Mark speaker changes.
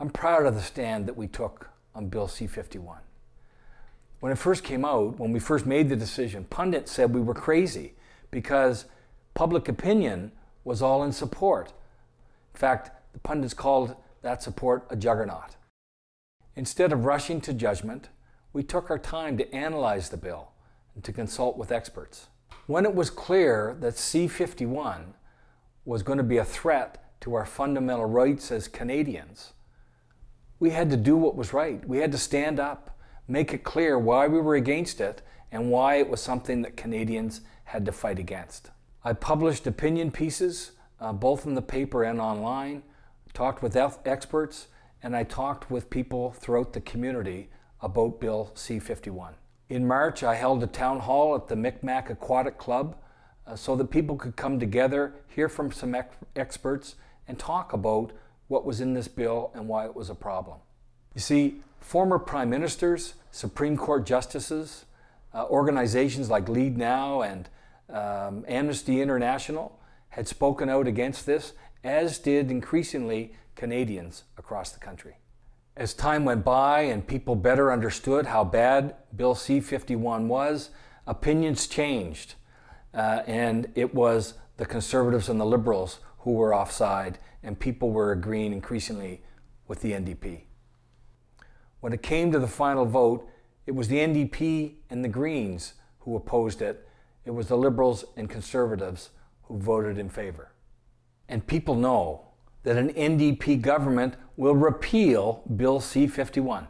Speaker 1: I'm proud of the stand that we took on Bill C 51. When it first came out, when we first made the decision, pundits said we were crazy because public opinion was all in support. In fact, the pundits called that support a juggernaut. Instead of rushing to judgment, we took our time to analyze the bill and to consult with experts. When it was clear that C51 was going to be a threat to our fundamental rights as Canadians, we had to do what was right. We had to stand up, make it clear why we were against it, and why it was something that Canadians had to fight against. I published opinion pieces, uh, both in the paper and online, talked with experts, and I talked with people throughout the community about Bill C 51. In March, I held a town hall at the Micmac Aquatic Club uh, so that people could come together, hear from some ex experts, and talk about what was in this bill and why it was a problem. You see, former prime ministers, Supreme Court justices, uh, organizations like Leadnow and um, Amnesty International had spoken out against this, as did increasingly Canadians across the country. As time went by and people better understood how bad Bill C 51 was, opinions changed. Uh, and it was the conservatives and the liberals who were offside, and people were agreeing increasingly with the NDP. When it came to the final vote, it was the NDP and the Greens who opposed it. It was the Liberals and Conservatives who voted in favor. And people know that an NDP government will repeal Bill C 51.